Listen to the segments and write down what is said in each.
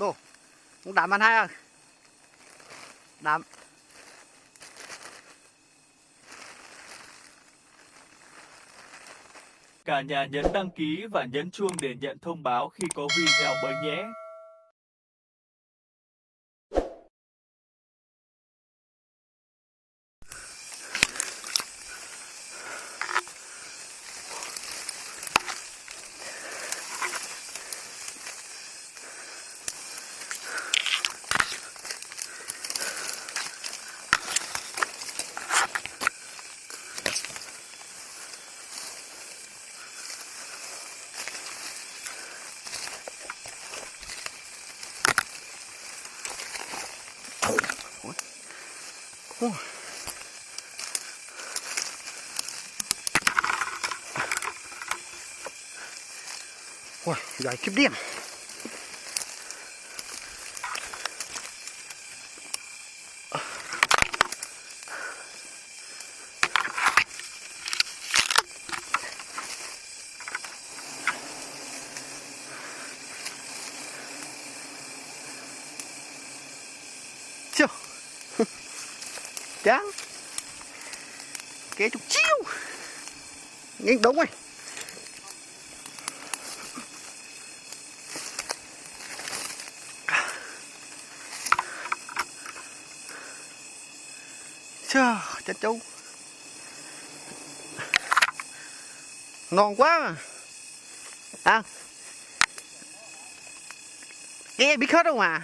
đồ, cũng đạm ăn hai à đạm Cả nhà nhấn đăng ký và nhấn chuông để nhận thông báo khi có video mới nhé. Ôi, dài kiếp điểm Chưa. Chán. Kế chục chiêu. Nghiêng đúng rồi Chà, chết chú. Ngon quá mà. À. Nghe biết hết không à?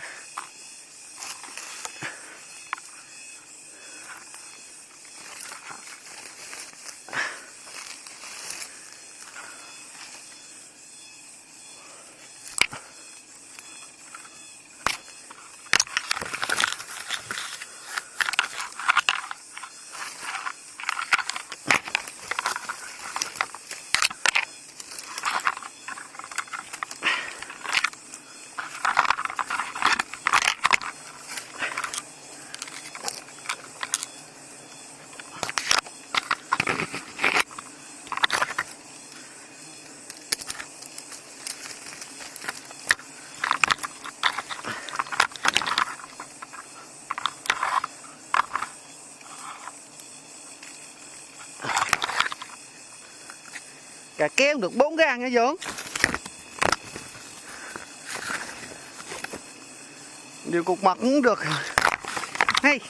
Cả kéo được 4 gan nha Dưỡng Điều cục mặt cũng được. Hay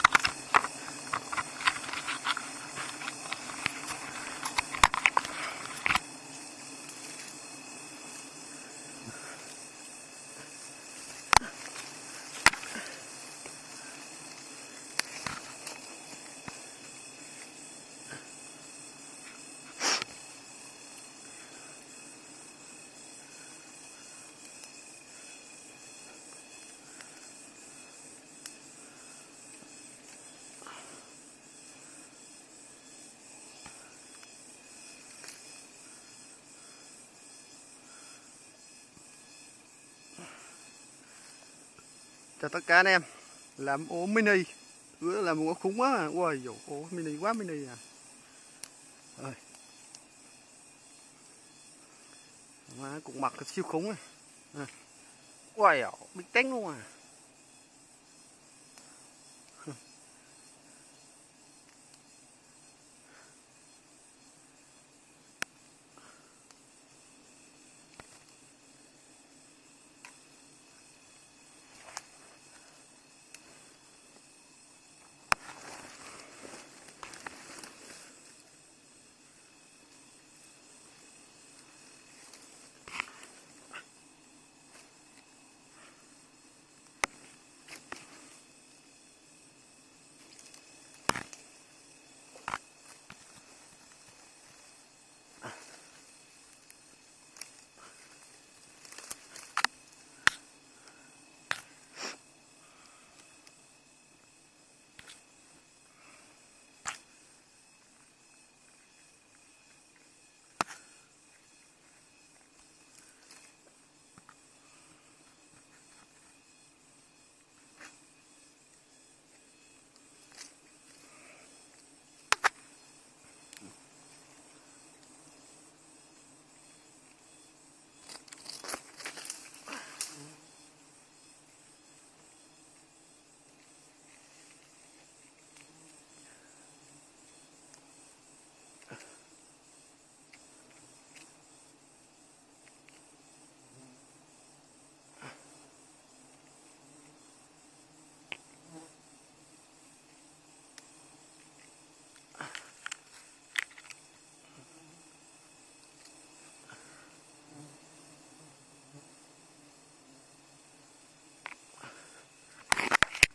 Chào tất cả anh em. Làm ổ mini. Bữa làm một khủng quá à. Ôi dồi ổ mini quá mini à. Rồi. Má cục mặt siêu khủng à, à. Ôi dồi biết tánh luôn à.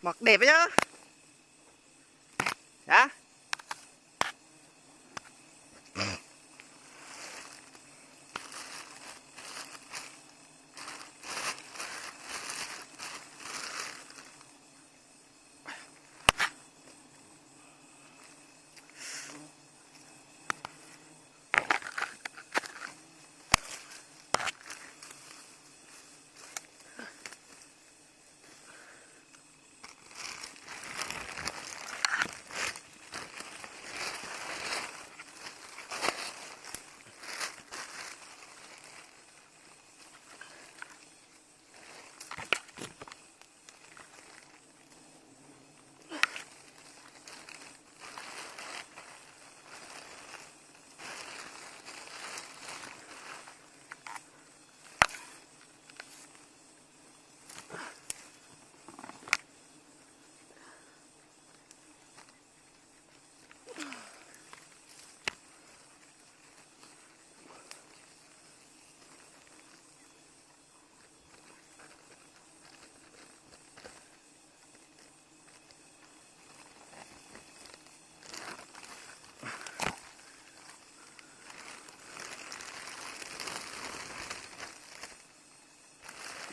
Mọc đẹp ấy nhá. Đó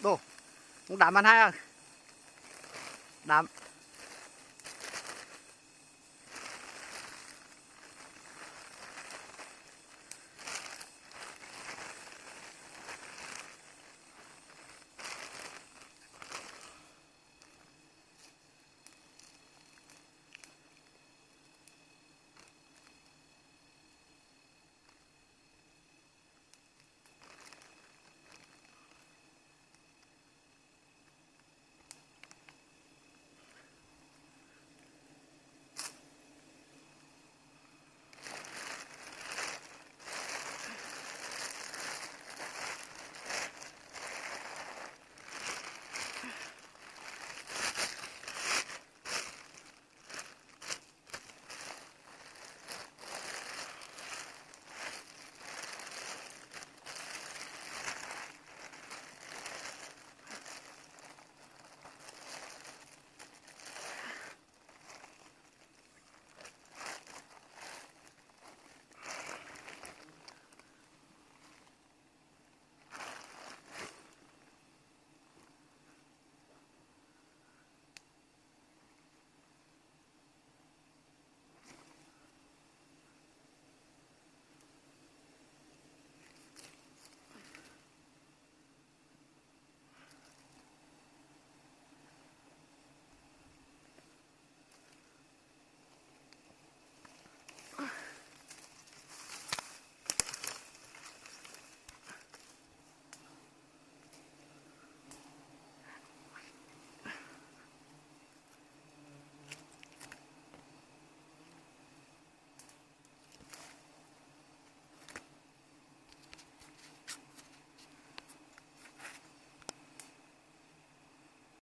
đồ cũng đảm ăn hai à đảm